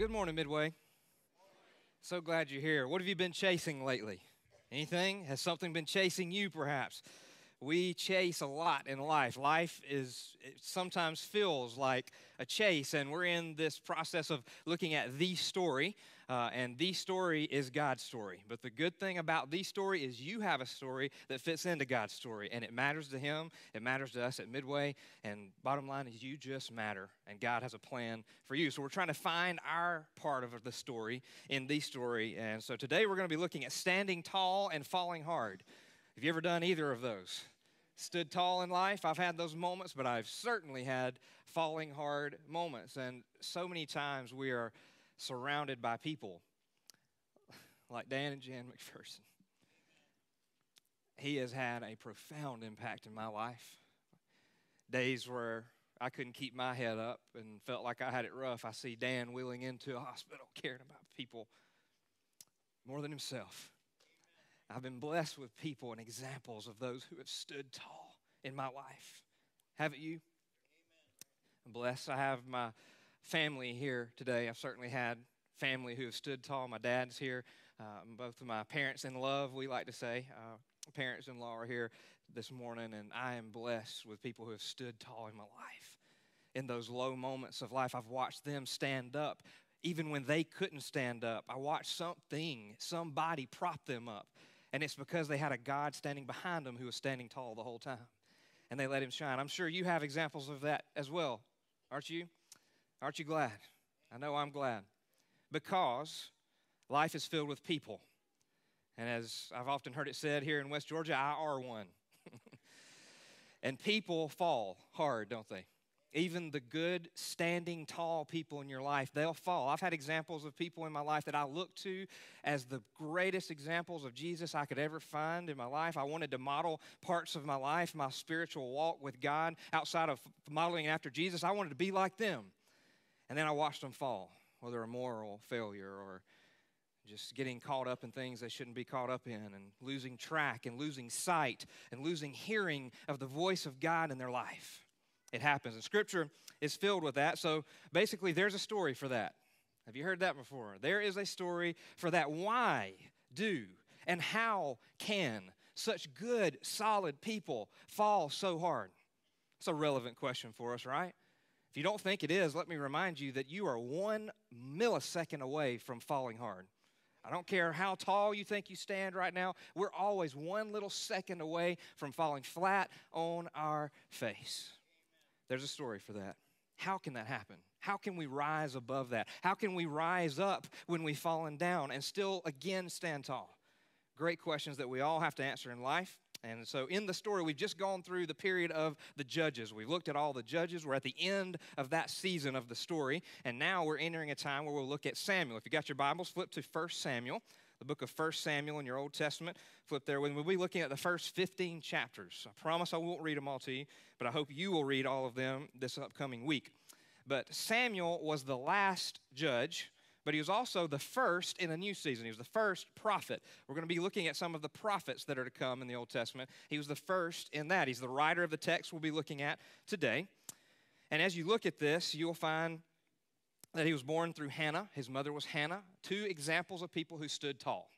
good morning, Midway. So glad you're here. What have you been chasing lately? Anything? Has something been chasing you, perhaps? We chase a lot in life. Life is sometimes feels like a chase, and we're in this process of looking at the story. Uh, and the story is God's story. But the good thing about the story is you have a story that fits into God's story, and it matters to Him. It matters to us at Midway. And bottom line is, you just matter, and God has a plan for you. So we're trying to find our part of the story in the story. And so today we're going to be looking at standing tall and falling hard. Have you ever done either of those? Stood tall in life. I've had those moments, but I've certainly had falling hard moments. And so many times we are surrounded by people like Dan and Jan McPherson. He has had a profound impact in my life. Days where I couldn't keep my head up and felt like I had it rough, I see Dan wheeling into a hospital caring about people more than himself. I've been blessed with people and examples of those who have stood tall in my life. Haven't you? I'm blessed. I have my family here today. I've certainly had family who have stood tall. My dad's here. Uh, both of my parents in love, we like to say. Uh, parents in law are here this morning, and I am blessed with people who have stood tall in my life. In those low moments of life, I've watched them stand up even when they couldn't stand up. I watched something, somebody prop them up. And it's because they had a God standing behind them who was standing tall the whole time. And they let him shine. I'm sure you have examples of that as well, aren't you? Aren't you glad? I know I'm glad. Because life is filled with people. And as I've often heard it said here in West Georgia, I are one. and people fall hard, don't they? Even the good, standing tall people in your life, they'll fall. I've had examples of people in my life that I look to as the greatest examples of Jesus I could ever find in my life. I wanted to model parts of my life, my spiritual walk with God, outside of modeling after Jesus. I wanted to be like them. And then I watched them fall, whether a moral failure or just getting caught up in things they shouldn't be caught up in and losing track and losing sight and losing hearing of the voice of God in their life. It happens. And scripture is filled with that. So basically, there's a story for that. Have you heard that before? There is a story for that. Why do and how can such good, solid people fall so hard? It's a relevant question for us, right? If you don't think it is, let me remind you that you are one millisecond away from falling hard. I don't care how tall you think you stand right now, we're always one little second away from falling flat on our face. There's a story for that. How can that happen? How can we rise above that? How can we rise up when we've fallen down and still again stand tall? Great questions that we all have to answer in life. And so, in the story, we've just gone through the period of the judges. We've looked at all the judges. We're at the end of that season of the story. And now we're entering a time where we'll look at Samuel. If you got your Bibles, flip to 1 Samuel the book of 1 Samuel in your Old Testament. Flip there. We'll be looking at the first 15 chapters. I promise I won't read them all to you, but I hope you will read all of them this upcoming week. But Samuel was the last judge, but he was also the first in a new season. He was the first prophet. We're going to be looking at some of the prophets that are to come in the Old Testament. He was the first in that. He's the writer of the text we'll be looking at today. And as you look at this, you'll find that he was born through Hannah. His mother was Hannah. Two examples of people who stood tall.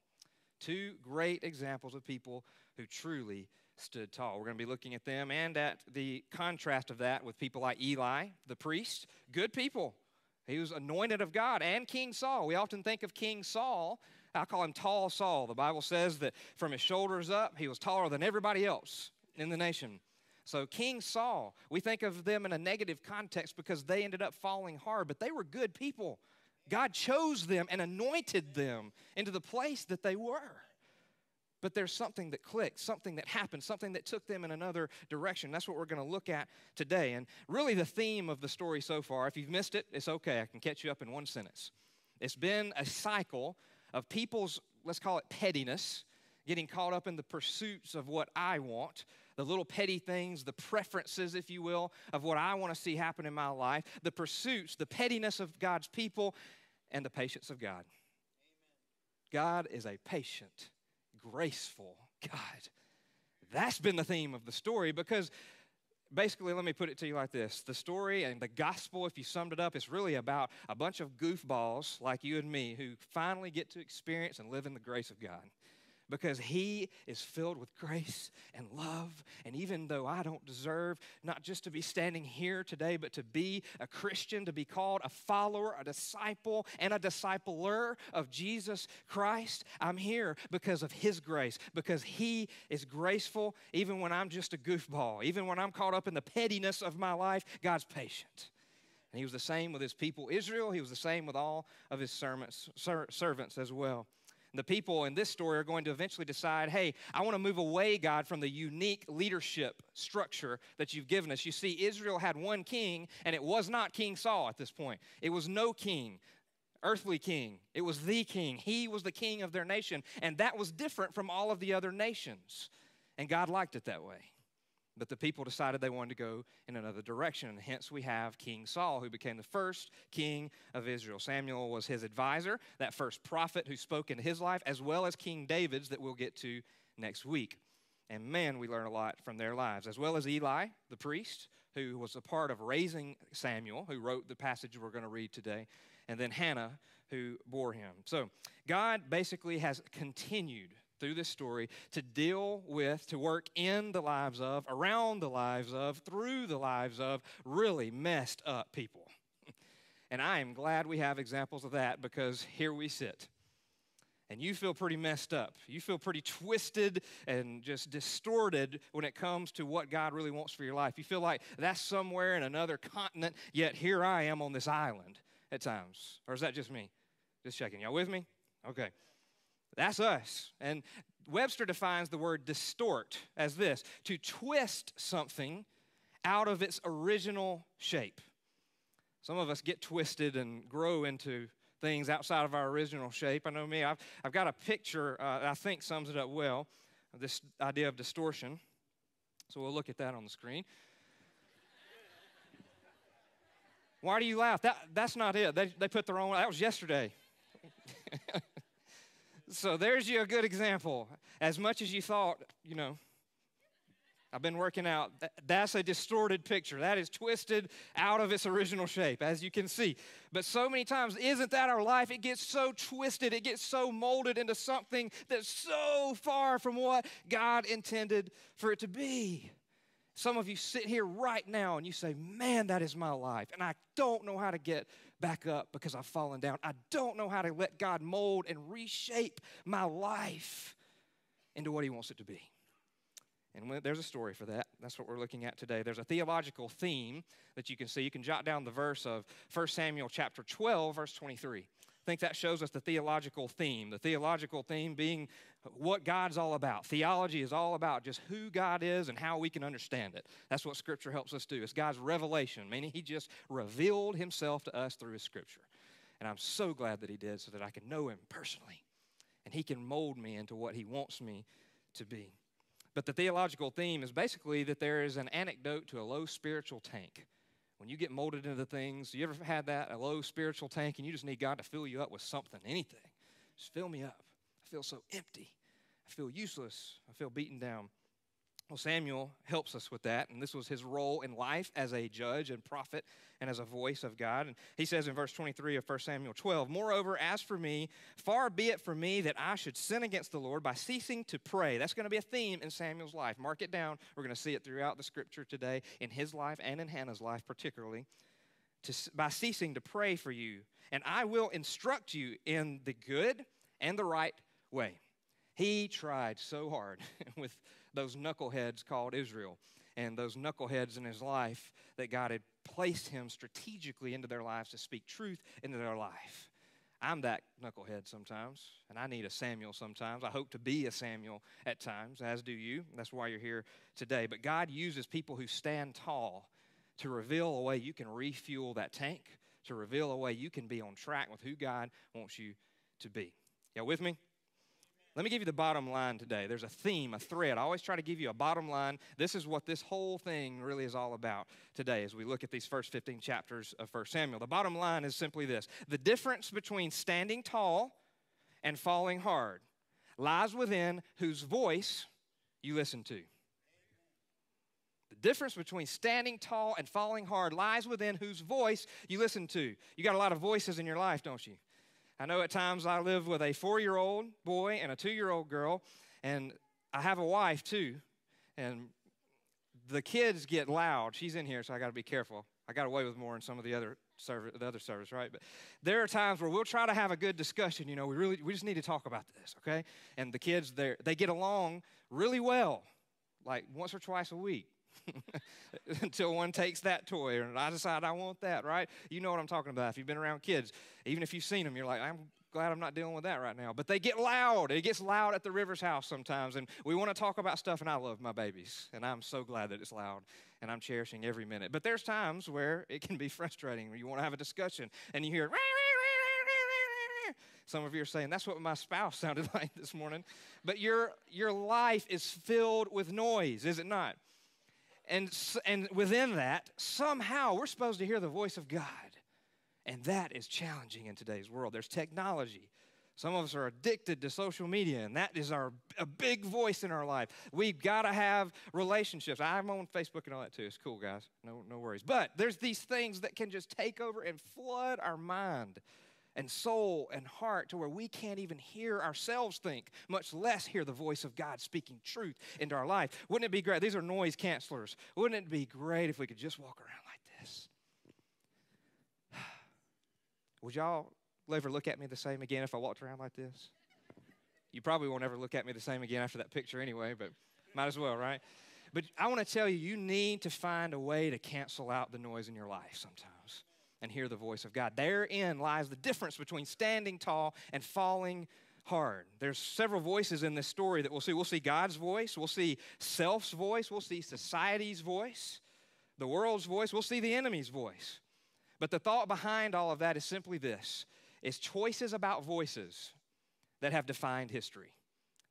Two great examples of people who truly stood tall. We're going to be looking at them and at the contrast of that with people like Eli, the priest. Good people. He was anointed of God and King Saul. We often think of King Saul. I call him Tall Saul. The Bible says that from his shoulders up, he was taller than everybody else in the nation. So, King Saul, we think of them in a negative context because they ended up falling hard, but they were good people. God chose them and anointed them into the place that they were. But there's something that clicked, something that happened, something that took them in another direction. That's what we're going to look at today. And really, the theme of the story so far, if you've missed it, it's okay. I can catch you up in one sentence. It's been a cycle of people's, let's call it pettiness, getting caught up in the pursuits of what I want, the little petty things, the preferences, if you will, of what I want to see happen in my life, the pursuits, the pettiness of God's people, and the patience of God. Amen. God is a patient, graceful God. That's been the theme of the story because basically, let me put it to you like this the story and the gospel, if you summed it up, is really about a bunch of goofballs like you and me who finally get to experience and live in the grace of God because He is filled with grace and love. And even though I don't deserve not just to be standing here today, but to be a Christian, to be called a follower, a disciple, and a discipler of Jesus Christ, I'm here because of His grace, because He is graceful even when I'm just a goofball, even when I'm caught up in the pettiness of my life, God's patient. And He was the same with His people Israel, He was the same with all of His servants, servants as well the people in this story are going to eventually decide hey, I want to move away, God, from the unique leadership structure that you've given us. You see, Israel had one king, and it was not King Saul at this point, it was no king. Earthly king. It was the king. He was the king of their nation. And that was different from all of the other nations. And God liked it that way. But the people decided they wanted to go in another direction, and hence we have King Saul, who became the first king of Israel. Samuel was his advisor, that first prophet who spoke into his life, as well as King David's that we'll get to next week. And man, we learn a lot from their lives, as well as Eli, the priest, who was a part of raising Samuel, who wrote the passage we're going to read today, and then Hannah, who bore him. So God basically has continued through this story to deal with, to work in the lives of, around the lives of, through the lives of really messed up people. And I am glad we have examples of that because here we sit. And you feel pretty messed up. You feel pretty twisted and just distorted when it comes to what God really wants for your life. You feel like that's somewhere in another continent, yet here I am on this island at times. Or is that just me? Just checking. Y'all with me? Okay. That's us. And Webster defines the word distort as this to twist something out of its original shape. Some of us get twisted and grow into things outside of our original shape. I know me, I've, I've got a picture uh, I think sums it up well this idea of distortion. So we'll look at that on the screen. Why do you laugh? That, that's not it. They, they put the wrong That was yesterday. So there's you a good example. As much as you thought, you know, I've been working out. That's a distorted picture. That is twisted out of its original shape, as you can see. But so many times, isn't that our life? It gets so twisted, it gets so molded into something that's so far from what God intended for it to be. Some of you sit here right now and you say, Man, that is my life. And I don't know how to get back up because I've fallen down. I don't know how to let God mold and reshape my life into what He wants it to be. And there's a story for that. That's what we're looking at today. There's a theological theme that you can see. You can jot down the verse of 1 Samuel chapter 12, verse 23. I think that shows us the theological theme. The theological theme being what God's all about. Theology is all about just who God is and how we can understand it. That's what Scripture helps us do. It's God's revelation, meaning He just revealed Himself to us through His Scripture. And I'm so glad that He did so that I can know Him personally and He can mold me into what He wants me to be. But the theological theme is basically that there is an anecdote to a low spiritual tank when you get molded into things, you ever had that, a low spiritual tank, and you just need God to fill you up with something, anything? Just fill me up. I feel so empty. I feel useless. I feel beaten down. Well, Samuel helps us with that, and this was his role in life as a judge and prophet and as a voice of God. And he says in verse 23 of 1 Samuel 12, Moreover, as for me, far be it from me that I should sin against the Lord by ceasing to pray. That's going to be a theme in Samuel's life. Mark it down. We're going to see it throughout the scripture today, in his life and in Hannah's life particularly, to, by ceasing to pray for you. And I will instruct you in the good and the right way. He tried so hard with those knuckleheads called Israel and those knuckleheads in his life that God had placed him strategically into their lives to speak truth into their life. I'm that knucklehead sometimes, and I need a Samuel sometimes. I hope to be a Samuel at times, as do you. That's why you're here today. But God uses people who stand tall to reveal a way you can refuel that tank, to reveal a way you can be on track with who God wants you to be. Y'all with me? Let me give you the bottom line today. There's a theme, a thread. I always try to give you a bottom line. This is what this whole thing really is all about today as we look at these first 15 chapters of 1 Samuel. The bottom line is simply this the difference between standing tall and falling hard lies within whose voice you listen to. The difference between standing tall and falling hard lies within whose voice you listen to. You got a lot of voices in your life, don't you? I know at times I live with a four year old boy and a two year old girl, and I have a wife too. And the kids get loud. She's in here, so I got to be careful. I got away with more in some of the other service, the other service, right? But there are times where we'll try to have a good discussion. You know, we really, we just need to talk about this, okay? And the kids, they they get along really well, like once or twice a week. until one takes that toy and I decide I want that, right? You know what I'm talking about. If you've been around kids, even if you've seen them, you're like, I'm glad I'm not dealing with that right now. But they get loud. It gets loud at the Rivers house sometimes. And we want to talk about stuff, and I love my babies. And I'm so glad that it's loud, and I'm cherishing every minute. But there's times where it can be frustrating, where you want to have a discussion, and you hear, some of you are saying that's what my spouse sounded like this morning. But your, your life is filled with noise, is it not? And, and within that, somehow we're supposed to hear the voice of God. And that is challenging in today's world. There's technology. Some of us are addicted to social media, and that is our a big voice in our life. We've got to have relationships. I'm on Facebook and all that too. It's cool, guys. No, no worries. But there's these things that can just take over and flood our mind and soul and heart to where we can't even hear ourselves think, much less hear the voice of God speaking truth into our life. Wouldn't it be great? These are noise cancelers. Wouldn't it be great if we could just walk around like this? Would y'all ever look at me the same again if I walked around like this? You probably won't ever look at me the same again after that picture anyway, but might as well, right? But I want to tell you, you need to find a way to cancel out the noise in your life sometimes and hear the voice of God. Therein lies the difference between standing tall and falling hard. There's several voices in this story that we'll see. We'll see God's voice, we'll see self's voice, we'll see society's voice, the world's voice, we'll see the enemy's voice. But the thought behind all of that is simply this is choices about voices that have defined history.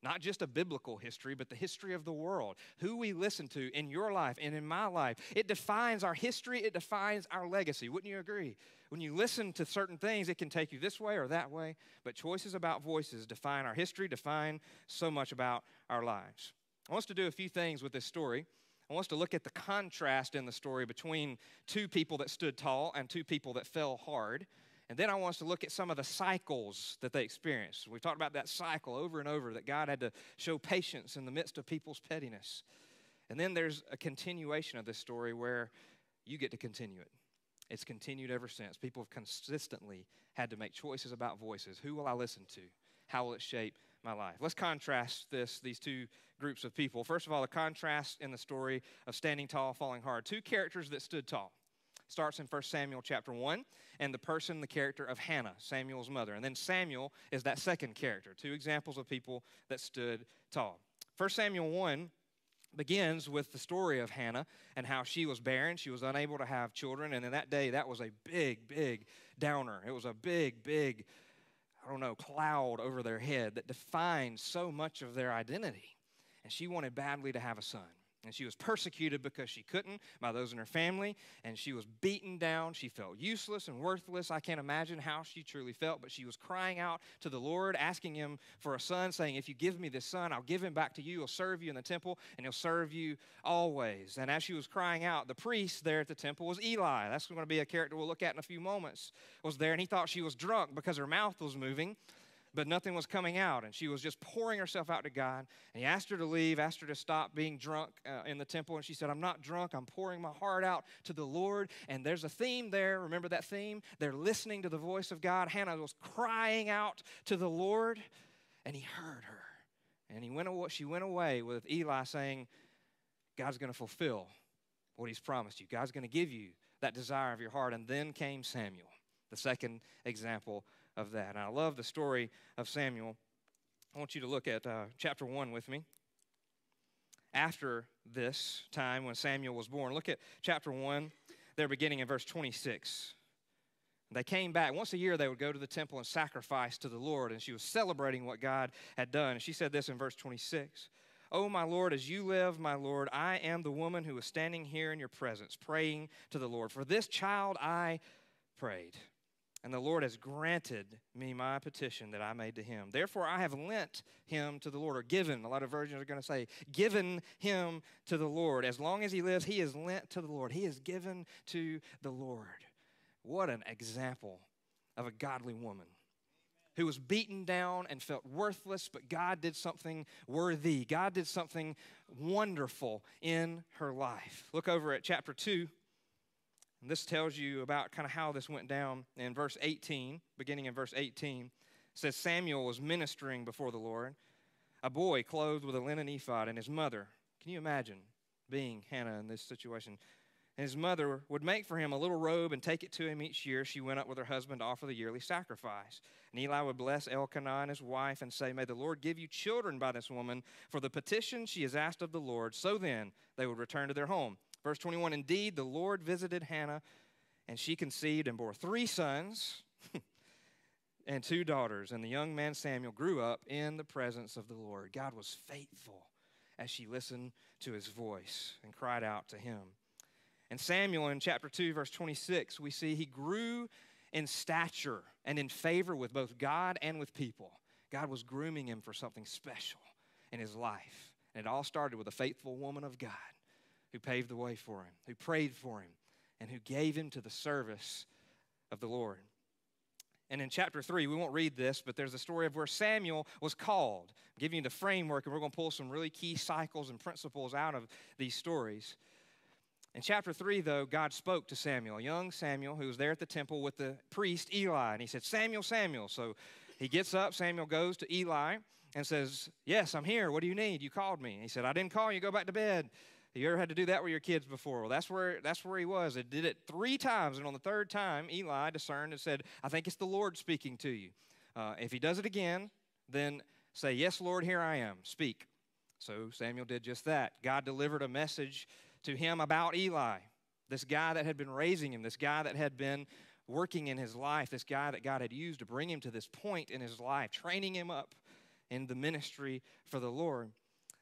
Not just a biblical history, but the history of the world. Who we listen to in your life and in my life. It defines our history, it defines our legacy. Wouldn't you agree? When you listen to certain things, it can take you this way or that way, but choices about voices define our history, define so much about our lives. I want us to do a few things with this story. I want us to look at the contrast in the story between two people that stood tall and two people that fell hard. And then I want us to look at some of the cycles that they experienced. We talked about that cycle over and over that God had to show patience in the midst of people's pettiness. And then there's a continuation of this story where you get to continue it. It's continued ever since. People have consistently had to make choices about voices. Who will I listen to? How will it shape my life? Let's contrast this, these two groups of people. First of all, the contrast in the story of standing tall, falling hard. Two characters that stood tall. Starts in 1 Samuel chapter 1, and the person, the character of Hannah, Samuel's mother. And then Samuel is that second character. Two examples of people that stood tall. 1 Samuel 1 begins with the story of Hannah and how she was barren. She was unable to have children. And in that day, that was a big, big downer. It was a big, big, I don't know, cloud over their head that defined so much of their identity. And she wanted badly to have a son. And she was persecuted because she couldn't by those in her family, and she was beaten down. She felt useless and worthless. I can't imagine how she truly felt, but she was crying out to the Lord, asking Him for a son, saying, If you give me this son, I'll give him back to you. He'll serve you in the temple, and he'll serve you always. And as she was crying out, the priest there at the temple was Eli. That's going to be a character we'll look at in a few moments. Was there, and he thought she was drunk because her mouth was moving but nothing was coming out. And she was just pouring herself out to God. And he asked her to leave, asked her to stop being drunk uh, in the temple. And she said, I'm not drunk. I'm pouring my heart out to the Lord. And there's a theme there. Remember that theme? They're listening to the voice of God. Hannah was crying out to the Lord, and he heard her. And he went away, she went away with Eli saying, God's going to fulfill what he's promised you. God's going to give you that desire of your heart. And then came Samuel, the second example of that. And I love the story of Samuel. I want you to look at uh, chapter 1 with me. After this time when Samuel was born, look at chapter 1. They're beginning in verse 26. They came back. Once a year, they would go to the temple and sacrifice to the Lord. And she was celebrating what God had done. And she said this in verse 26 Oh, my Lord, as you live, my Lord, I am the woman who is standing here in your presence, praying to the Lord. For this child I prayed. And the Lord has granted me my petition that I made to him. Therefore, I have lent him to the Lord, or given. A lot of versions are going to say, given him to the Lord. As long as he lives, he is lent to the Lord. He is given to the Lord. What an example of a godly woman who was beaten down and felt worthless, but God did something worthy. God did something wonderful in her life. Look over at chapter 2 and this tells you about kind of how this went down in verse 18, beginning in verse 18. says Samuel was ministering before the Lord, a boy clothed with a linen ephod, and his mother. Can you imagine being Hannah in this situation? And his mother would make for him a little robe and take it to him each year. She went up with her husband to offer the yearly sacrifice. And Eli would bless Elkanah and his wife and say, May the Lord give you children by this woman for the petition she has asked of the Lord. So then they would return to their home. Verse 21 Indeed, the Lord visited Hannah, and she conceived and bore three sons and two daughters. And the young man Samuel grew up in the presence of the Lord. God was faithful as she listened to his voice and cried out to him. And Samuel in chapter 2, verse 26, we see he grew in stature and in favor with both God and with people. God was grooming him for something special in his life. And it all started with a faithful woman of God who paved the way for him, who prayed for him, and who gave him to the service of the Lord. And in chapter 3, we won't read this, but there's a story of where Samuel was called. I'm giving you the framework, and we're going to pull some really key cycles and principles out of these stories. In chapter 3, though, God spoke to Samuel, young Samuel, who was there at the temple with the priest Eli. And he said, Samuel, Samuel. So he gets up, Samuel goes to Eli and says, Yes, I'm here. What do you need? You called me. he said, I didn't call you. Go back to bed. You ever had to do that with your kids before? Well, that's where that's where he was. It did it three times, and on the third time, Eli discerned and said, "I think it's the Lord speaking to you." Uh, if he does it again, then say, "Yes, Lord, here I am. Speak." So Samuel did just that. God delivered a message to him about Eli, this guy that had been raising him, this guy that had been working in his life, this guy that God had used to bring him to this point in his life, training him up in the ministry for the Lord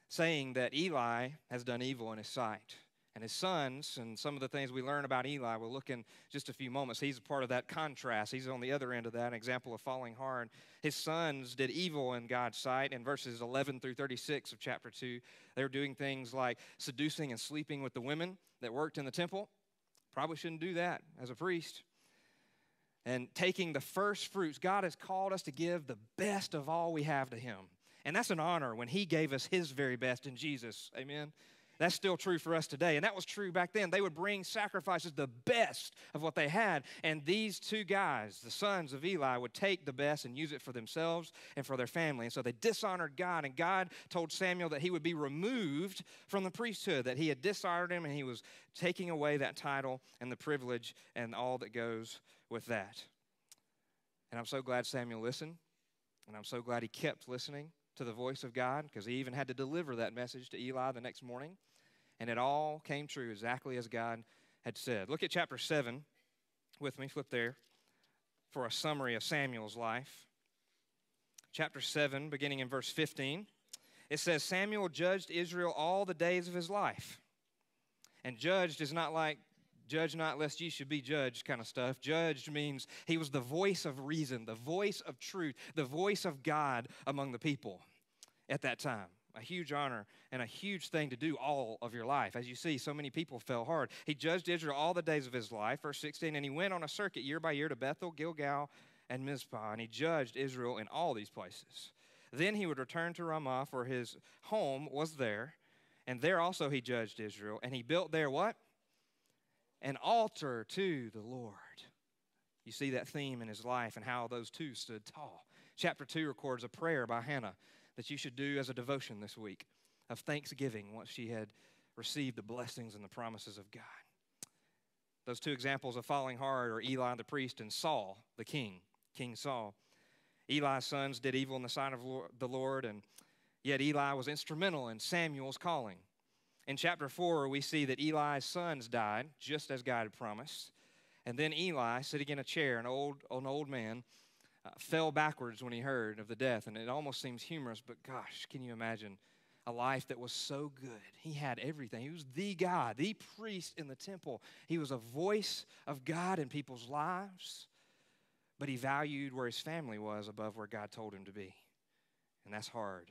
saying that Eli has done evil in his sight. And his sons, and some of the things we learn about Eli, we'll look in just a few moments. He's a part of that contrast. He's on the other end of that, an example of falling hard. His sons did evil in God's sight. In verses 11 through 36 of chapter 2, they were doing things like seducing and sleeping with the women that worked in the temple. Probably shouldn't do that as a priest. And taking the first fruits. God has called us to give the best of all we have to Him. And that's an honor when He gave us His very best in Jesus. Amen. That's still true for us today. And that was true back then. They would bring sacrifices, the best of what they had. And these two guys, the sons of Eli, would take the best and use it for themselves and for their family. And so they dishonored God. And God told Samuel that he would be removed from the priesthood, that he had dishonored him and he was taking away that title and the privilege and all that goes with that. And I'm so glad Samuel listened. And I'm so glad he kept listening to the voice of God because he even had to deliver that message to Eli the next morning. And it all came true exactly as God had said. Look at chapter 7 with me, flip there, for a summary of Samuel's life. Chapter 7, beginning in verse 15, it says Samuel judged Israel all the days of his life. And judged is not like judge not lest ye should be judged kind of stuff. Judged means he was the voice of reason, the voice of truth, the voice of God among the people at that time. A huge honor and a huge thing to do all of your life. As you see, so many people fell hard. He judged Israel all the days of his life, verse 16, and he went on a circuit year by year to Bethel, Gilgal, and Mizpah, and he judged Israel in all these places. Then he would return to Ramah, for his home was there, and there also he judged Israel, and he built there what? An altar to the Lord. You see that theme in his life and how those two stood tall. Chapter 2 records a prayer by Hannah that you should do as a devotion this week of thanksgiving once she had received the blessings and the promises of God. Those two examples of falling hard are Eli the priest and Saul the king, King Saul. Eli's sons did evil in the sight of the Lord, and yet Eli was instrumental in Samuel's calling. In chapter 4, we see that Eli's sons died, just as God had promised. And then Eli, sitting in a chair, an old, an old man, uh, fell backwards when he heard of the death. And it almost seems humorous, but gosh, can you imagine a life that was so good? He had everything. He was the God, the priest in the temple. He was a voice of God in people's lives. but he valued where his family was above where God told him to be. And that's hard.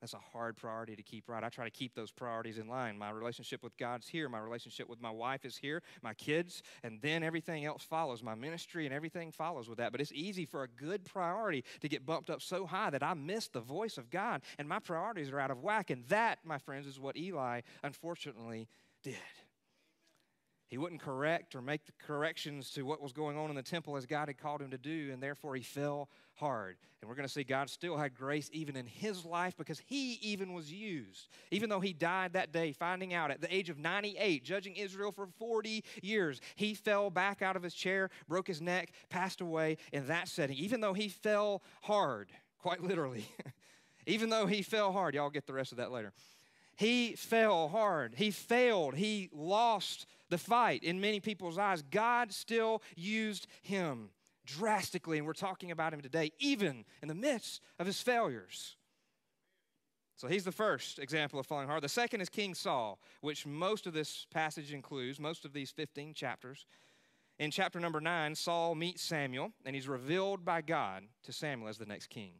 That's a hard priority to keep right. I try to keep those priorities in line. My relationship with God's here. My relationship with my wife is here. My kids, and then everything else follows. My ministry and everything follows with that. But it's easy for a good priority to get bumped up so high that I miss the voice of God and my priorities are out of whack. And that, my friends, is what Eli unfortunately did. He wouldn't correct or make the corrections to what was going on in the temple as God had called him to do, and therefore he fell hard. And we're going to see God still had grace even in his life because he even was used. Even though he died that day, finding out at the age of 98, judging Israel for 40 years, he fell back out of his chair, broke his neck, passed away in that setting. Even though he fell hard, quite literally. even though he fell hard, y'all get the rest of that later. He fell hard. He failed. He lost the fight in many people's eyes. God still used him drastically, and we're talking about him today, even in the midst of his failures. So he's the first example of falling hard. The second is King Saul, which most of this passage includes, most of these 15 chapters. In chapter number 9, Saul meets Samuel, and he's revealed by God to Samuel as the next king.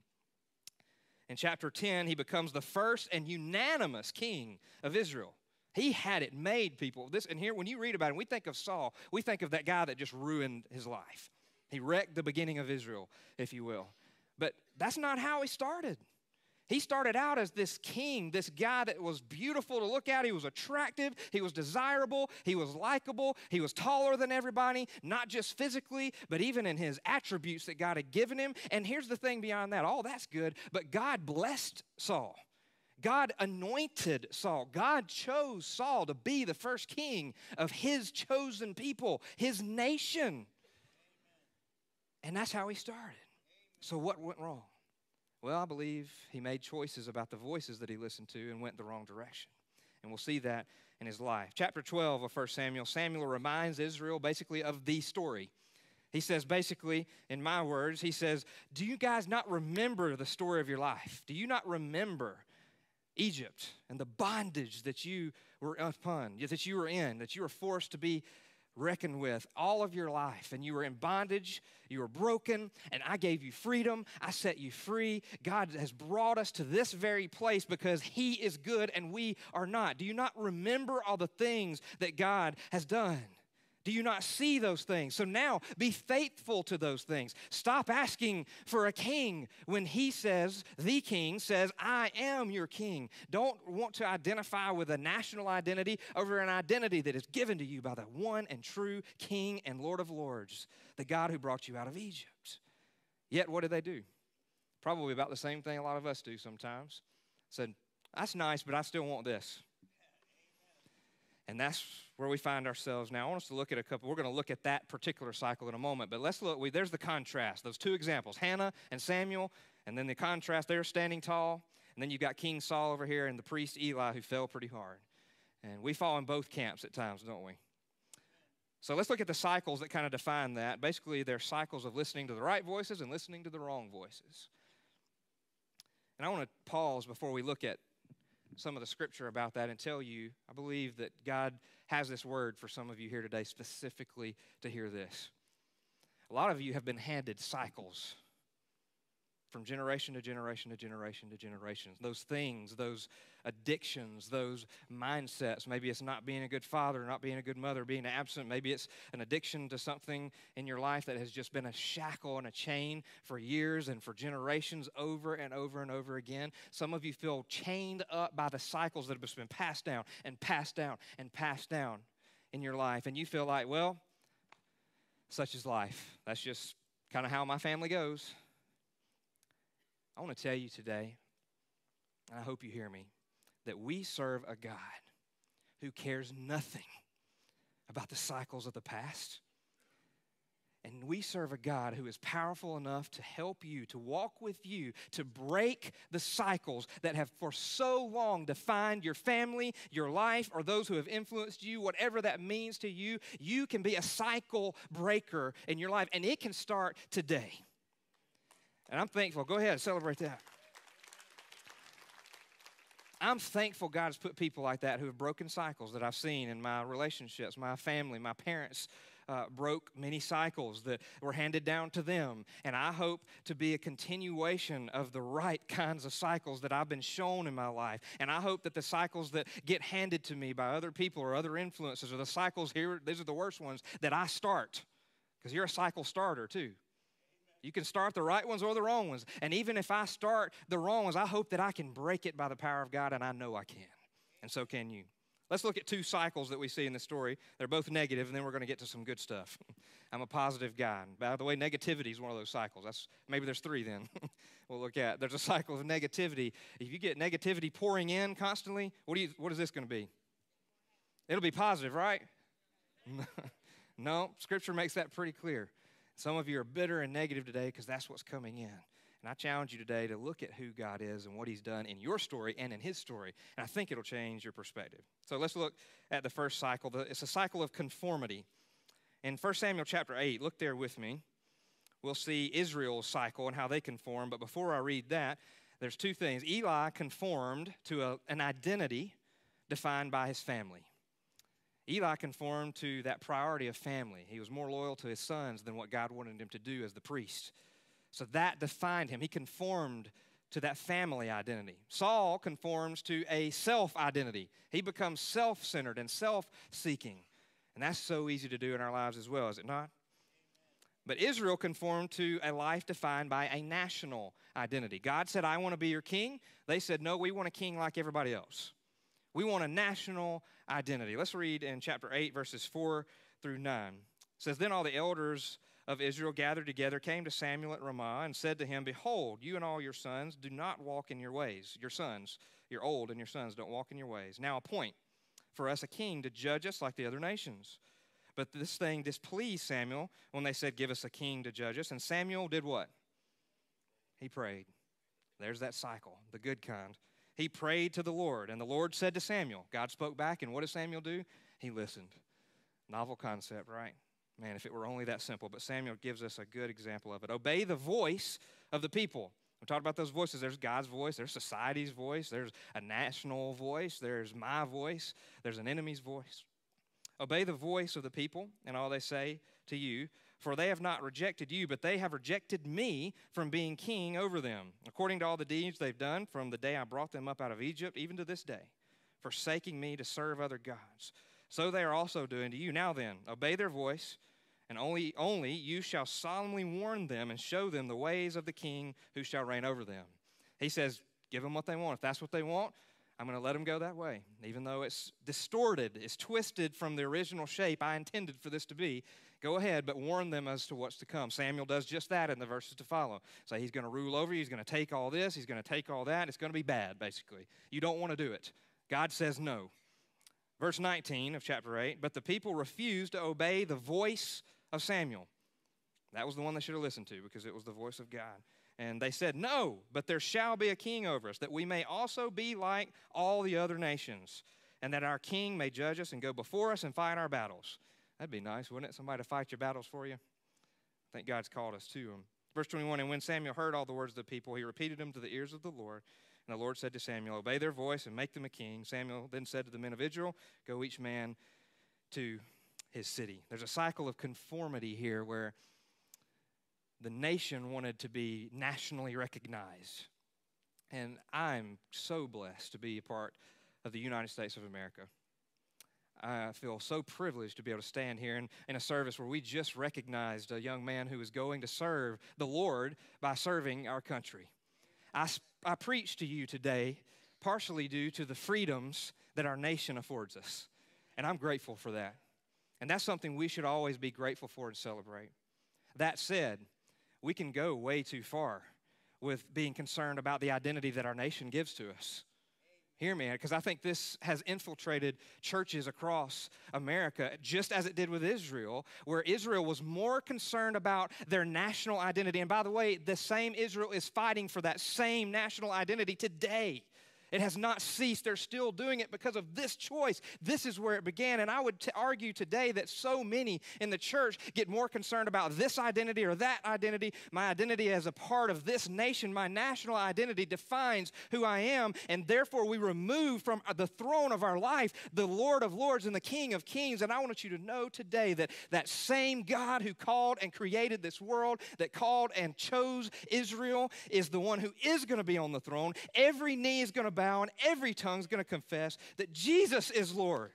In chapter 10, he becomes the first and unanimous king of Israel. He had it made, people. This and here, when you read about him, we think of Saul, we think of that guy that just ruined his life. He wrecked the beginning of Israel, if you will. But that's not how he started. He started out as this king, this guy that was beautiful to look at. He was attractive, he was desirable, he was likable, he was taller than everybody, not just physically, but even in his attributes that God had given him. And here's the thing beyond that all that's good, but God blessed Saul. God anointed Saul. God chose Saul to be the first king of his chosen people, his nation. And that's how he started. So, what went wrong? Well, I believe he made choices about the voices that he listened to and went the wrong direction. And we'll see that in his life. Chapter 12 of 1 Samuel, Samuel reminds Israel basically of the story. He says, basically, in my words, he says, Do you guys not remember the story of your life? Do you not remember Egypt and the bondage that you were upon, that you were in, that you were forced to be reckoned with all of your life and you were in bondage, you were broken, and I gave you freedom. I set you free. God has brought us to this very place because He is good and we are not. Do you not remember all the things that God has done? Do you not see those things? So now be faithful to those things. Stop asking for a king when he says, the king says, I am your king. Don't want to identify with a national identity over an identity that is given to you by the one and true king and Lord of Lords, the God who brought you out of Egypt. Yet, what did they do? Probably about the same thing a lot of us do sometimes. Said, That's nice, but I still want this. And that's where we find ourselves now. I want us to look at a couple. We're going to look at that particular cycle in a moment, but let's look. We, there's the contrast. Those two examples, Hannah and Samuel, and then the contrast. They're standing tall, and then you've got King Saul over here and the priest Eli who fell pretty hard. And we fall in both camps at times, don't we? So let's look at the cycles that kind of define that. Basically, they're cycles of listening to the right voices and listening to the wrong voices. And I want to pause before we look at some of the scripture about that and tell you I believe that God has this word for some of you here today specifically to hear this. A lot of you have been handed cycles from generation to generation to generation to generation. Those things, those addictions, those mindsets. Maybe it's not being a good father, not being a good mother, being absent. Maybe it's an addiction to something in your life that has just been a shackle and a chain for years and for generations over and over and over again. Some of you feel chained up by the cycles that have just been passed down and passed down and passed down in your life. And you feel like, well, such is life. That's just kind of how my family goes. I want to tell you today, and I hope you hear me, that we serve a God who cares nothing about the cycles of the past. And we serve a God who is powerful enough to help you, to walk with you, to break the cycles that have for so long defined your family, your life, or those who have influenced you, whatever that means to you. You can be a cycle breaker in your life, and it can start today. And I'm thankful. Go ahead, celebrate that. I'm thankful God has put people like that who have broken cycles that I've seen in my relationships, my family, my parents, uh, broke many cycles that were handed down to them. And I hope to be a continuation of the right kinds of cycles that I've been shown in my life. And I hope that the cycles that get handed to me by other people or other influences, or the cycles here, these are the worst ones, that I start. Because you're a cycle starter too. You can start the right ones or the wrong ones. And even if I start the wrong ones, I hope that I can break it by the power of God, and I know I can. And so can you. Let's look at two cycles that we see in the story. They're both negative, and then we're going to get to some good stuff. I'm a positive guy. And by the way, negativity is one of those cycles. That's maybe there's three then. we'll look at. There's a cycle of negativity. If you get negativity pouring in constantly, what do you what is this going to be? It'll be positive, right? no, scripture makes that pretty clear. Some of you are bitter and negative today because that's what's coming in. And I challenge you today to look at who God is and what He's done in your story and in His story. And I think it'll change your perspective. So let's look at the first cycle. It's a cycle of conformity. In 1 Samuel chapter 8, look there with me. We'll see Israel's cycle and how they conform. But before I read that, there's two things. Eli conformed to a, an identity defined by his family. Eli conformed to that priority of family. He was more loyal to his sons than what God wanted him to do as the priest. So that defined him. He conformed to that family identity. Saul conforms to a self identity. He becomes self centered and self seeking. And that's so easy to do in our lives as well, is it not? But Israel conformed to a life defined by a national identity. God said, I want to be your king. They said, No, we want a king like everybody else. We want a national identity. Let's read in chapter 8, verses 4 through 9. It says, Then all the elders of Israel gathered together, came to Samuel at Ramah, and said to him, Behold, you and all your sons do not walk in your ways. Your sons, you're old, and your sons don't walk in your ways. Now appoint for us a king to judge us like the other nations. But this thing displeased Samuel when they said, Give us a king to judge us. And Samuel did what? He prayed. There's that cycle, the good kind he prayed to the Lord, and the Lord said to Samuel, God spoke back, and what did Samuel do? He listened. Novel concept, right? Man, if it were only that simple. But Samuel gives us a good example of it. Obey the voice of the people. We talked about those voices. There's God's voice, there's society's voice, there's a national voice, there's my voice, there's an enemy's voice. Obey the voice of the people and all they say to you, for they have not rejected you, but they have rejected me from being king over them, according to all the deeds they've done from the day I brought them up out of Egypt, even to this day, forsaking me to serve other gods. So they are also doing to you. Now then, obey their voice, and only, only you shall solemnly warn them and show them the ways of the king who shall reign over them. He says, Give them what they want. If that's what they want, I'm going to let them go that way. Even though it's distorted, it's twisted from the original shape I intended for this to be, Go ahead, but warn them as to what's to come. Samuel does just that in the verses to follow. Say so he's going to rule over you, he's going to take all this, he's going to take all that. It's going to be bad, basically. You don't want to do it. God says no. Verse 19 of chapter 8 But the people refused to obey the voice of Samuel. That was the one they should have listened to because it was the voice of God. And they said, No, but there shall be a king over us, that we may also be like all the other nations, and that our king may judge us and go before us and fight our battles. That'd be nice, wouldn't it? Somebody to fight your battles for you. I think God's called us to them. Verse 21 And when Samuel heard all the words of the people, he repeated them to the ears of the Lord. And the Lord said to Samuel, Obey their voice and make them a king. Samuel then said to the men of Israel, Go each man to his city. There's a cycle of conformity here where the nation wanted to be nationally recognized. And I'm so blessed to be a part of the United States of America. I feel so privileged to be able to stand here in, in a service where we just recognized a young man who was going to serve the Lord by serving our country. I, I preach to you today partially due to the freedoms that our nation affords us, and I'm grateful for that. And that's something we should always be grateful for and celebrate. That said, we can go way too far with being concerned about the identity that our nation gives to us. Hear me, because I think this has infiltrated churches across America, just as it did with Israel, where Israel was more concerned about their national identity. And by the way, the same Israel is fighting for that same national identity today. It has not ceased. They're still doing it because of this choice. This is where it began. And I would t- argue today that so many in the church get more concerned about this identity or that identity. My identity as a part of this nation, my national identity defines who I am. And therefore, we remove from the throne of our life the Lord of Lords and the King of Kings. And I want you to know today that that same God who called and created this world, that called and chose Israel, is the one who is going to be on the throne. Every knee is going to bow and every tongue is going to confess that Jesus is Lord.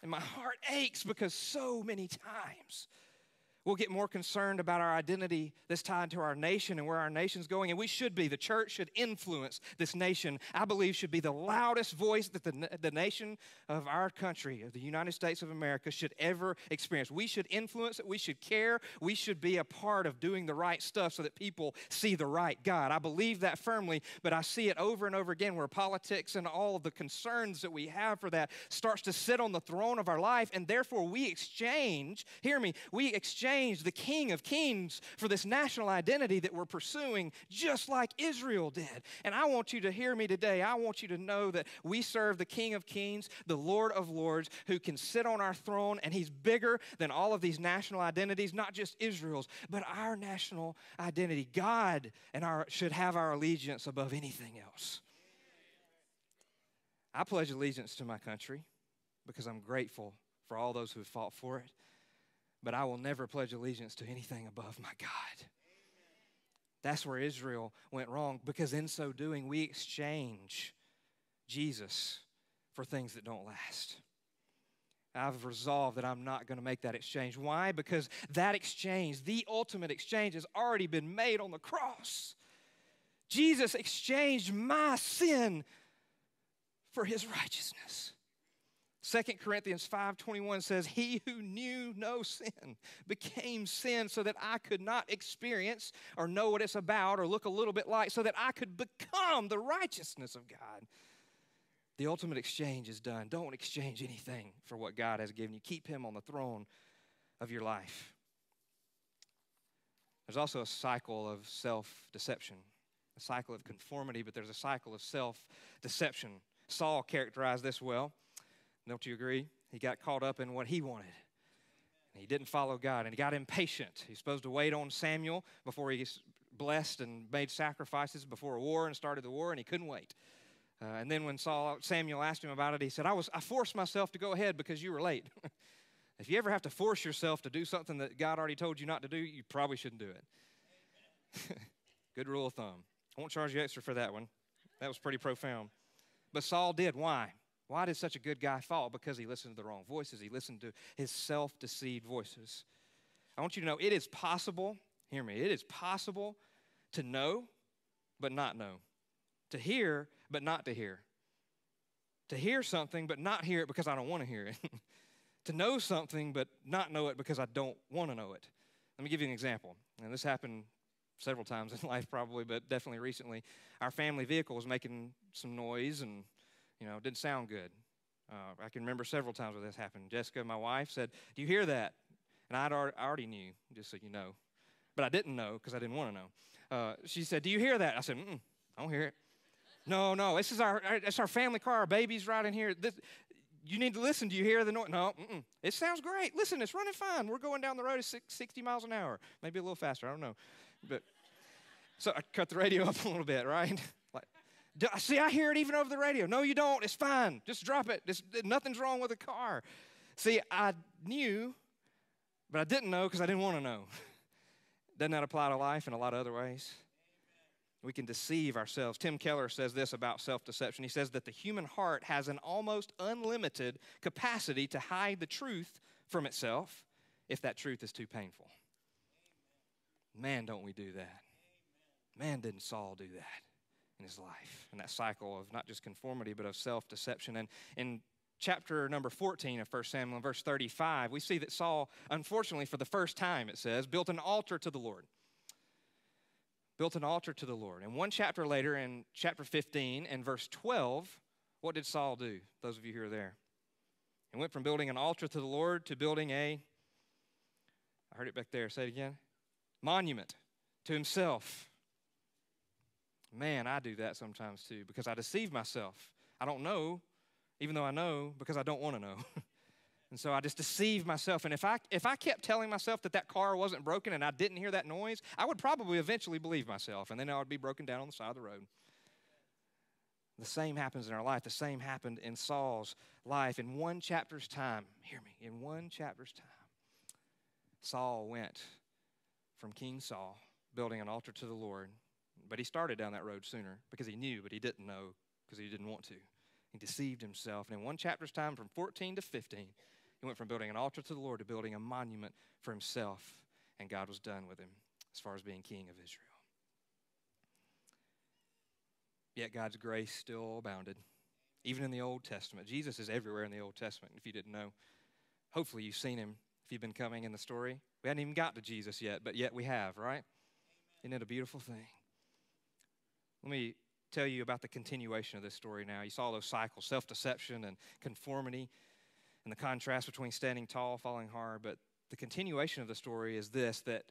And my heart aches because so many times We'll get more concerned about our identity that's tied to our nation and where our nation's going. And we should be. The church should influence this nation. I believe should be the loudest voice that the, the nation of our country, of the United States of America, should ever experience. We should influence it. We should care. We should be a part of doing the right stuff so that people see the right God. I believe that firmly, but I see it over and over again where politics and all the concerns that we have for that starts to sit on the throne of our life. And therefore, we exchange, hear me, we exchange the King of Kings for this national identity that we're pursuing, just like Israel did. And I want you to hear me today. I want you to know that we serve the King of Kings, the Lord of Lords, who can sit on our throne, and He's bigger than all of these national identities, not just Israel's, but our national identity. God and our should have our allegiance above anything else. I pledge allegiance to my country because I'm grateful for all those who have fought for it but I will never pledge allegiance to anything above my God. That's where Israel went wrong because in so doing, we exchange Jesus for things that don't last. I've resolved that I'm not going to make that exchange. Why? Because that exchange, the ultimate exchange, has already been made on the cross. Jesus exchanged my sin for his righteousness. 2 Corinthians 5:21 says, "He who knew no sin became sin so that I could not experience or know what it's about or look a little bit like so that I could become the righteousness of God." The ultimate exchange is done. Don't exchange anything for what God has given you. Keep him on the throne of your life. There's also a cycle of self-deception, a cycle of conformity, but there's a cycle of self-deception. Saul characterized this well. Don't you agree? He got caught up in what he wanted. And he didn't follow God, and he got impatient. He's supposed to wait on Samuel before he blessed and made sacrifices before a war and started the war, and he couldn't wait. Uh, and then when Saul, Samuel asked him about it, he said, I, was, I forced myself to go ahead because you were late. if you ever have to force yourself to do something that God already told you not to do, you probably shouldn't do it. Good rule of thumb. I won't charge you extra for that one. That was pretty profound. But Saul did. Why? Why did such a good guy fall? Because he listened to the wrong voices. He listened to his self deceived voices. I want you to know it is possible, hear me, it is possible to know but not know, to hear but not to hear, to hear something but not hear it because I don't want to hear it, to know something but not know it because I don't want to know it. Let me give you an example. And this happened several times in life, probably, but definitely recently. Our family vehicle was making some noise and you know, it didn't sound good. Uh, I can remember several times where this happened. Jessica, my wife, said, Do you hear that? And I'd already, I already knew, just so you know. But I didn't know because I didn't want to know. Uh, she said, Do you hear that? I said, Mm-mm, I don't hear it. No, no, this is our, it's our family car. Our baby's right in here. This, you need to listen. Do you hear the noise? No, mm-mm. it sounds great. Listen, it's running fine. We're going down the road at 60 miles an hour, maybe a little faster. I don't know. But so I cut the radio up a little bit, right? See, I hear it even over the radio. No, you don't. It's fine. Just drop it. It's, nothing's wrong with the car. See, I knew, but I didn't know because I didn't want to know. Doesn't that apply to life in a lot of other ways? We can deceive ourselves. Tim Keller says this about self deception. He says that the human heart has an almost unlimited capacity to hide the truth from itself if that truth is too painful. Man, don't we do that? Man, didn't Saul do that? In his life and that cycle of not just conformity but of self-deception. And in chapter number 14 of 1 samuel verse 35 we see that saul unfortunately for the first time it says built an altar to the lord. Built an altar to the lord. And one chapter later in chapter 15 and verse 12 what did saul do those of you who are there? He went from building an altar to the lord to building a i heard it back there say it again monument to himself. Man, I do that sometimes too because I deceive myself. I don't know, even though I know, because I don't want to know. and so I just deceive myself. And if I, if I kept telling myself that that car wasn't broken and I didn't hear that noise, I would probably eventually believe myself, and then I would be broken down on the side of the road. The same happens in our life. The same happened in Saul's life. In one chapter's time, hear me, in one chapter's time, Saul went from King Saul, building an altar to the Lord. But he started down that road sooner because he knew, but he didn't know because he didn't want to. He deceived himself. And in one chapter's time, from 14 to 15, he went from building an altar to the Lord to building a monument for himself. And God was done with him as far as being king of Israel. Yet God's grace still abounded, even in the Old Testament. Jesus is everywhere in the Old Testament, if you didn't know. Hopefully, you've seen him if you've been coming in the story. We hadn't even got to Jesus yet, but yet we have, right? Isn't it a beautiful thing? Let me tell you about the continuation of this story now. You saw those cycles self deception and conformity, and the contrast between standing tall, falling hard. But the continuation of the story is this that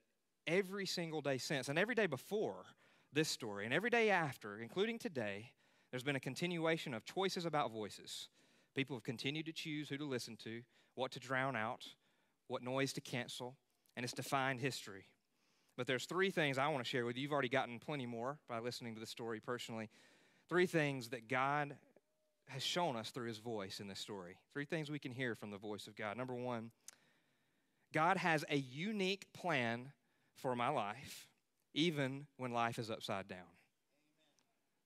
every single day since, and every day before, this story. And every day after, including today, there's been a continuation of choices about voices. People have continued to choose who to listen to, what to drown out, what noise to cancel, and it's defined history. But there's three things I want to share with you. You've already gotten plenty more by listening to the story personally. Three things that God has shown us through his voice in this story. Three things we can hear from the voice of God. Number one, God has a unique plan for my life even when life is upside down.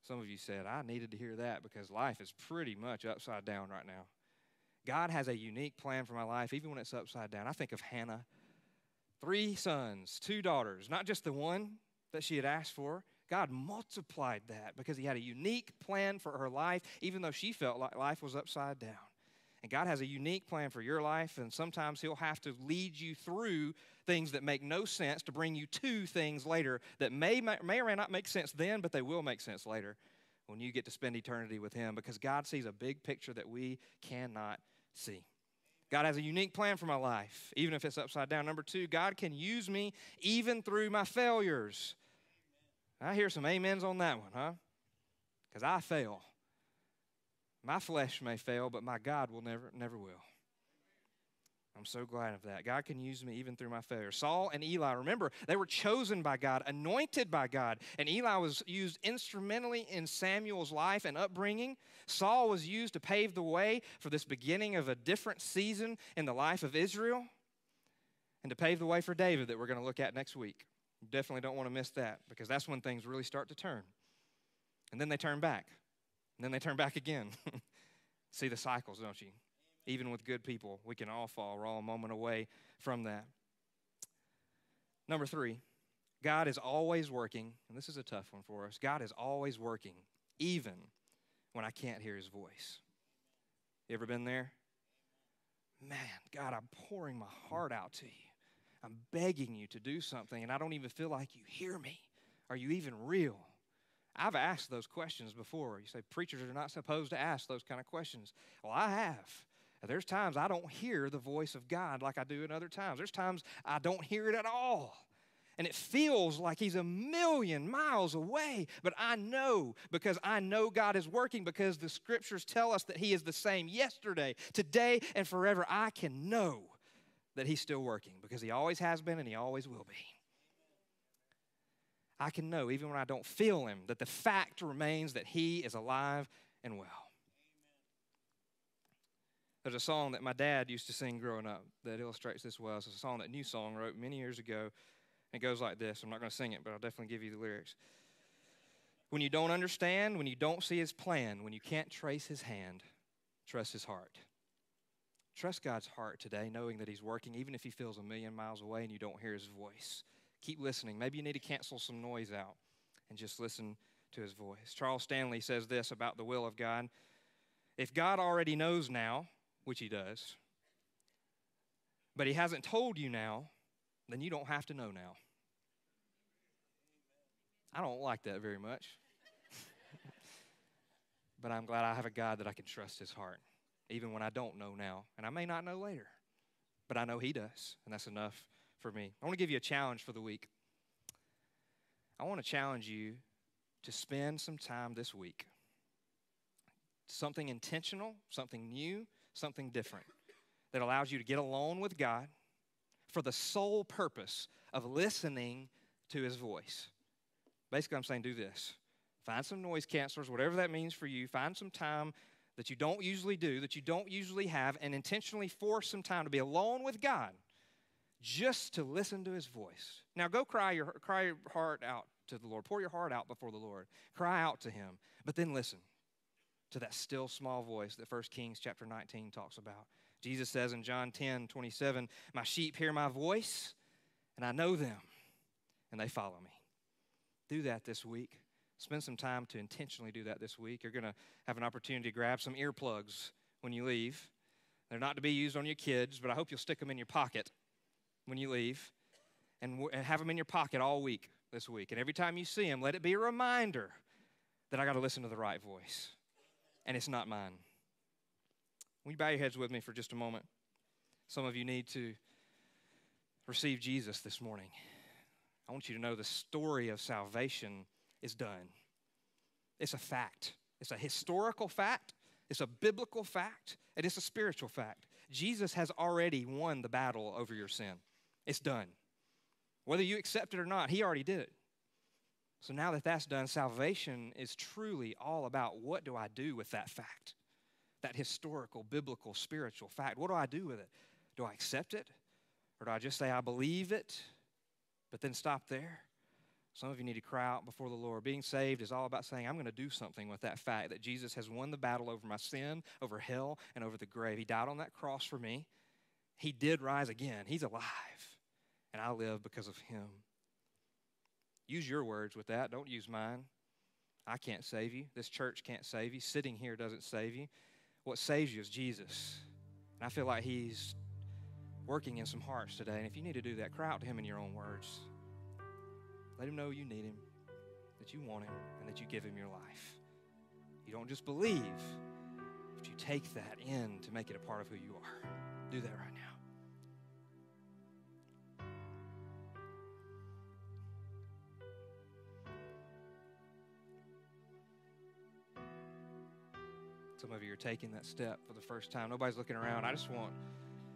Some of you said, I needed to hear that because life is pretty much upside down right now. God has a unique plan for my life, even when it's upside down. I think of Hannah three sons, two daughters, not just the one that she had asked for. God multiplied that because He had a unique plan for her life, even though she felt like life was upside down. And God has a unique plan for your life, and sometimes He'll have to lead you through things that make no sense to bring you to things later that may, may or may not make sense then, but they will make sense later when you get to spend eternity with Him because God sees a big picture that we cannot see. God has a unique plan for my life, even if it's upside down. Number two, God can use me even through my failures. I hear some amens on that one, huh? Because I fail. My flesh may fail, but my God will never, never will. I'm so glad of that. God can use me even through my failure. Saul and Eli, remember, they were chosen by God, anointed by God. And Eli was used instrumentally in Samuel's life and upbringing. Saul was used to pave the way for this beginning of a different season in the life of Israel and to pave the way for David that we're going to look at next week. You definitely don't want to miss that because that's when things really start to turn. And then they turn back. And then they turn back again. See the cycles, don't you? Even with good people, we can all fall. We're all a moment away from that. Number three, God is always working, and this is a tough one for us. God is always working, even when I can't hear his voice. You ever been there? Man, God, I'm pouring my heart out to you. I'm begging you to do something, and I don't even feel like you hear me. Are you even real? I've asked those questions before. You say preachers are not supposed to ask those kind of questions. Well, I have. There's times I don't hear the voice of God like I do in other times. There's times I don't hear it at all. And it feels like He's a million miles away. But I know because I know God is working because the scriptures tell us that He is the same yesterday, today, and forever. I can know that He's still working because He always has been and He always will be. I can know, even when I don't feel him, that the fact remains that he is alive and well. There's a song that my dad used to sing growing up that illustrates this well. It's a song that New Song wrote many years ago. It goes like this. I'm not going to sing it, but I'll definitely give you the lyrics. When you don't understand, when you don't see his plan, when you can't trace his hand, trust his heart. Trust God's heart today, knowing that he's working, even if he feels a million miles away and you don't hear his voice. Keep listening. Maybe you need to cancel some noise out and just listen to his voice. Charles Stanley says this about the will of God. If God already knows now, which he does, but he hasn't told you now, then you don't have to know now. I don't like that very much. but I'm glad I have a God that I can trust his heart, even when I don't know now. And I may not know later, but I know he does, and that's enough for me. I want to give you a challenge for the week. I want to challenge you to spend some time this week. Something intentional, something new, something different that allows you to get alone with God for the sole purpose of listening to His voice. Basically, I'm saying do this find some noise cancelers, whatever that means for you. Find some time that you don't usually do, that you don't usually have, and intentionally force some time to be alone with God just to listen to his voice. Now go cry your, cry your heart out to the Lord. Pour your heart out before the Lord. Cry out to him. But then listen to that still small voice that 1 Kings chapter 19 talks about. Jesus says in John 10 27, My sheep hear my voice, and I know them, and they follow me. Do that this week. Spend some time to intentionally do that this week. You're going to have an opportunity to grab some earplugs when you leave. They're not to be used on your kids, but I hope you'll stick them in your pocket when you leave and, have them in your pocket all week this week. And every time you see them, let it be a reminder that I got to listen to the right voice. And it's not mine. Will you bow your heads with me for just a moment? Some of you need to receive Jesus this morning. I want you to know the story of salvation is done. It's a fact, it's a historical fact, it's a biblical fact, and it's a spiritual fact. Jesus has already won the battle over your sin. It's done. Whether you accept it or not, He already did it. So now that that's done, salvation is truly all about what do I do with that fact? That historical, biblical, spiritual fact. What do I do with it? Do I accept it? Or do I just say I believe it, but then stop there? Some of you need to cry out before the Lord. Being saved is all about saying, I'm going to do something with that fact that Jesus has won the battle over my sin, over hell, and over the grave. He died on that cross for me. He did rise again. He's alive, and I live because of him. Use your words with that. Don't use mine. I can't save you. This church can't save you. Sitting here doesn't save you. What saves you is Jesus. And I feel like He's working in some hearts today. And if you need to do that, cry out to Him in your own words. Let him know you need him, that you want him, and that you give him your life. You don't just believe, but you take that in to make it a part of who you are. Do that right now. Of you are taking that step for the first time. Nobody's looking around. I just want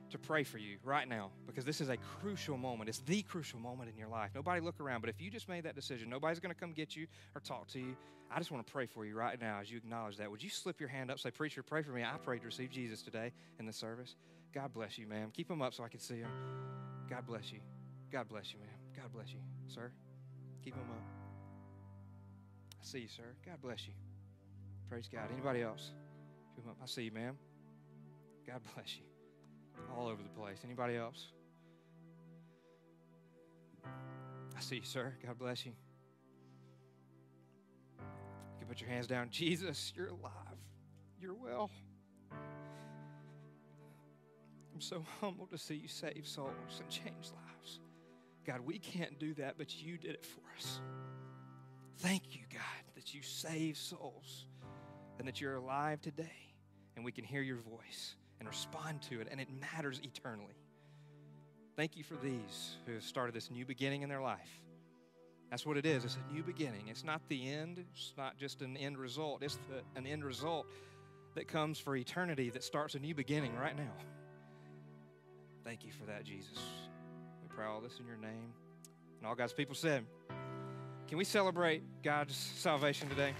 to pray for you right now because this is a crucial moment. It's the crucial moment in your life. Nobody look around, but if you just made that decision, nobody's going to come get you or talk to you. I just want to pray for you right now as you acknowledge that. Would you slip your hand up, say, Preacher, pray for me? I prayed to receive Jesus today in the service. God bless you, ma'am. Keep them up so I can see them. God bless you. God bless you, ma'am. God bless you, sir. Keep them up. I see you, sir. God bless you. Praise God. Anybody else? I see you, ma'am. God bless you all over the place. Anybody else? I see you, sir. God bless you. You can put your hands down. Jesus, you're alive. You're well. I'm so humbled to see you save souls and change lives. God, we can't do that, but you did it for us. Thank you, God, that you save souls and that you're alive today and we can hear your voice and respond to it, and it matters eternally. Thank you for these who have started this new beginning in their life. That's what it is. It's a new beginning. It's not the end, it's not just an end result, it's the, an end result that comes for eternity that starts a new beginning right now. Thank you for that, Jesus. We pray all this in your name. And all God's people said, Can we celebrate God's salvation today?